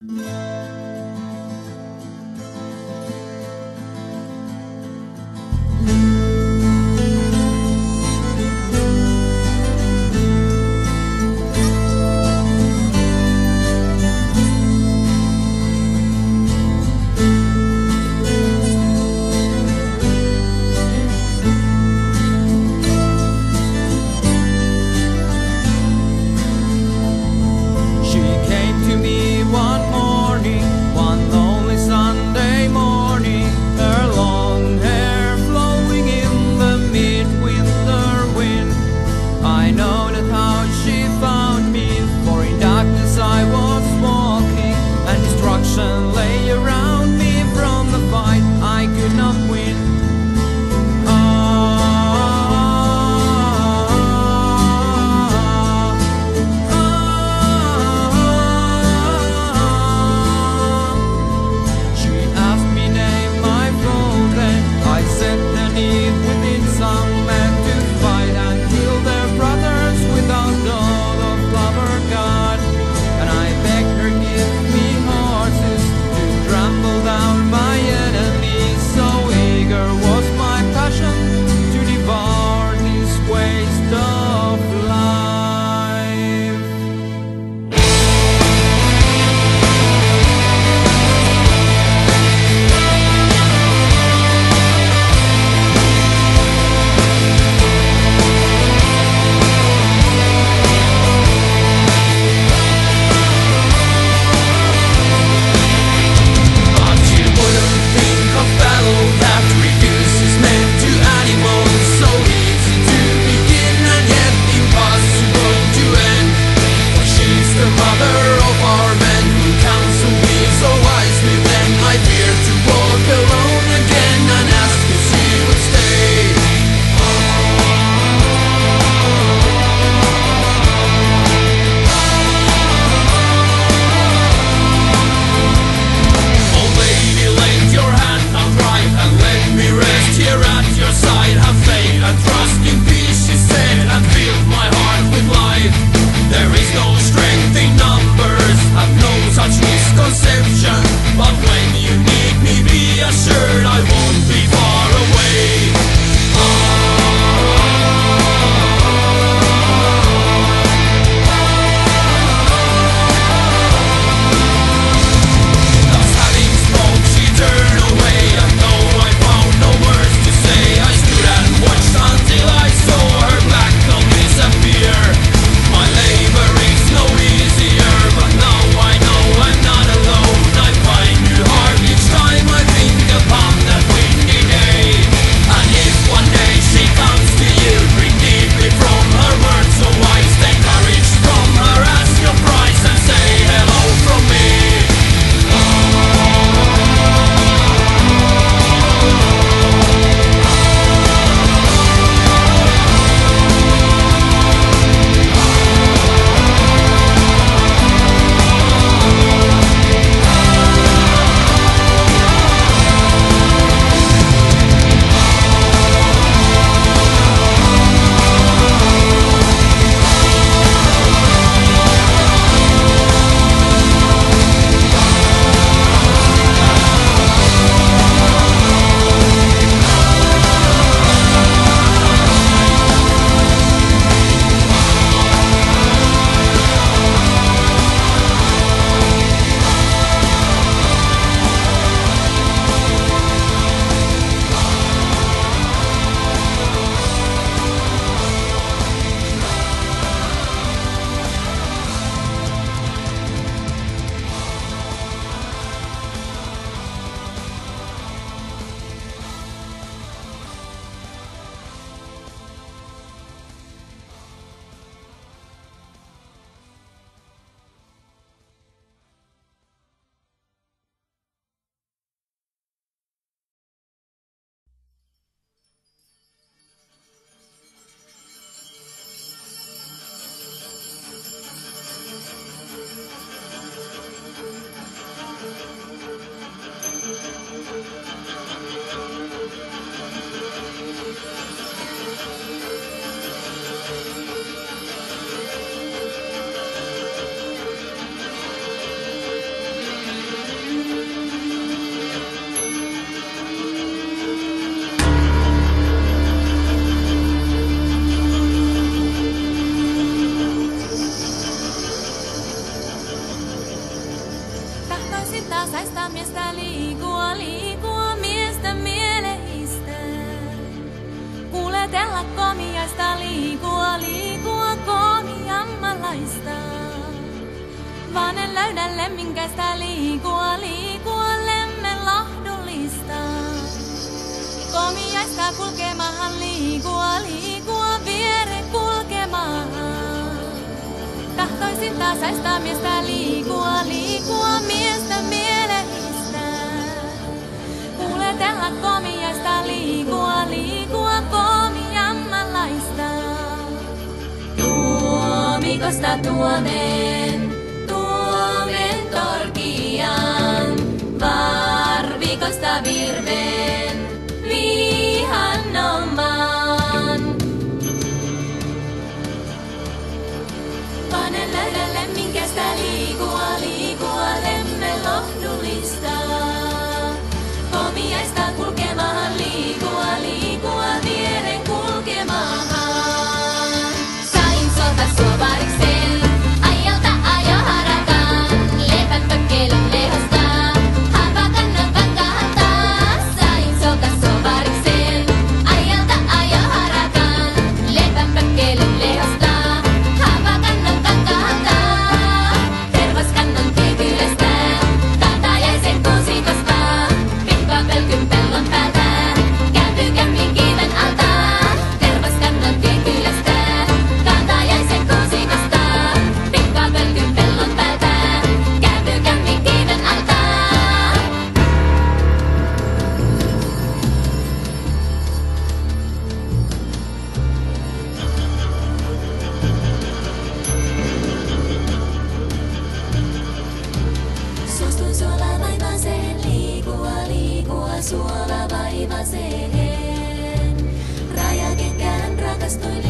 Música vaan en löydä lemminkästä liikua, liikua lemmen lahdollista. Komiaista kulkemahan liikua, liikua viere kulkemahan. Tahtoisin tasaista miestä liikua, liikua miestä mielehistä. Kuljetella komiaista liikua, liikua komiammanlaista. Tuomikosta tuoneen. suola vaivaseen. Rajakengään rakastuin